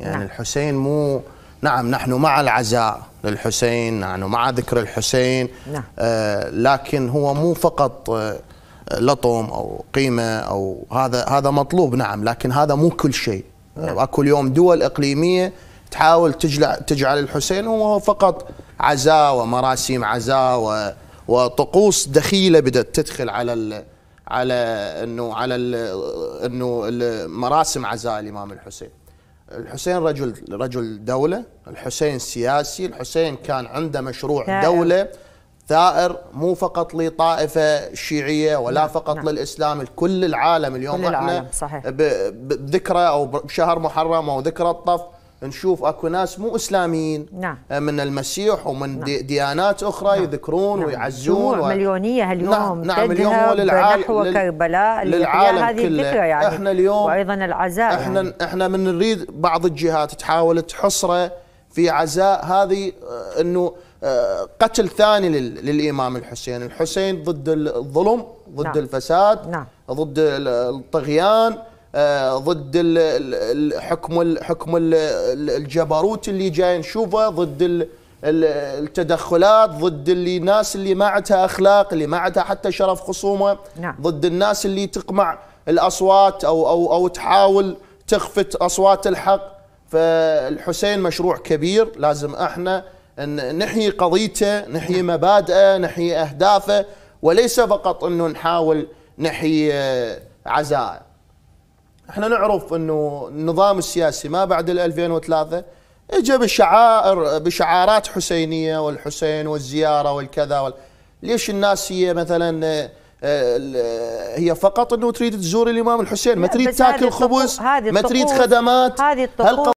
يعني نعم. الحسين مو نعم نحن مع العزاء للحسين نحن مع ذكر الحسين نعم. آه لكن هو مو فقط آه لطم أو قيمة أو هذا هذا مطلوب نعم لكن هذا مو كل شيء نعم. آه أكو اليوم دول إقليمية تحاول تجعل تجعل الحسين هو فقط عزاء ومراسيم عزاء و- وطقوس دخيلة بدأت تدخل على ال على انه على إنه مراسم عزاء الإمام الحسين. الحسين رجل رجل دولة، الحسين سياسي، الحسين كان عنده مشروع ثائر. دولة ثائر مو فقط لطائفه شيعية ولا نعم، فقط نعم. للإسلام لكل العالم اليوم كل إحنا العالم، صحيح. ب- ب- بذكرى أو بشهر محرم أو ذكرى الطف نشوف اكو ناس مو إسلاميين نعم. من المسيح ومن دي ديانات أخرى يذكرون نعم. ويعزون شموع مليونية هاليوم نعم نعم اليوم هو للعالم نحو لل- كربلاء للعالم هذه كله. الذكرى يعني إحنا اليوم وأيضا العزاء إحنا يعني. إحنا من نريد بعض الجهات تحاول تحصره في عزاء هذه آه، إنه آه، قتل ثاني لل- للإمام الحسين، الحسين ضد الظلم، ضد نعم. الفساد، نعم. ضد ال- الطغيان، آه، ضد ال- ال- الحكم ال- حكم ال- ال- الجبروت اللي جاي نشوفه، ضد ال- ال- التدخلات، ضد اللي الناس اللي ما عندها أخلاق، اللي ما عندها حتى شرف خصومه، نعم. ضد الناس اللي تقمع الأصوات أو أو أو تحاول تخفت أصوات الحق. فالحسين مشروع كبير لازم إحنا نحيي قضيته نحيي مبادئه نحيي أهدافه وليس فقط إنه نحاول نحيي آه، عزاء إحنا نعرف إنه النظام السياسي ما بعد ال 2003 اجى بشعائر بشعارات حسينية والحسين والزيارة والكذا وال... ليش الناس هي مثلا آه، آه، هي فقط إنه تريد تزور الإمام الحسين؟ ما تريد تاكل خبز؟ ما تريد خدمات؟ هذه الطقوس